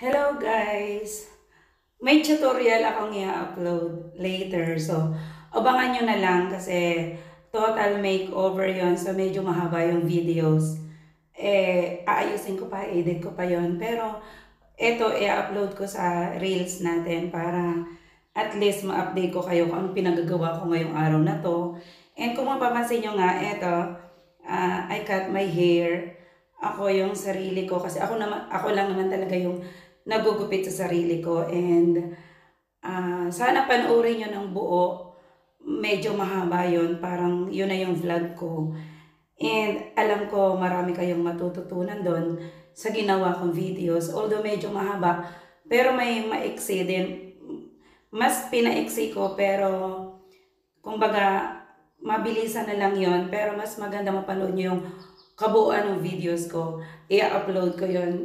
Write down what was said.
Hello guys! May tutorial akong i-upload later. So, abangan nyo na lang kasi total makeover yon So, medyo mahaba yung videos. Eh, aayusin ko pa, edit ko pa yon Pero, eto i-upload ko sa Reels natin para at least ma-update ko kayo kung anong pinagagawa ko ngayong araw na to. And kung mapapansin nyo nga, eto, uh, I cut my hair. Ako yung sarili ko kasi ako naman ako lang naman talaga yung nagugupit sa sarili ko. And uh, sana panoorin nyo ng buo. Medyo mahaba yon parang yun na yung vlog ko. And alam ko marami kayong matututunan doon sa ginawa kong videos. Although medyo mahaba pero may maiksi din. Mas pinaiksi ko pero kumbaga mabilisan na lang yon pero mas maganda mapanood nyo yung kabuuan ng videos ko. I-upload ko yon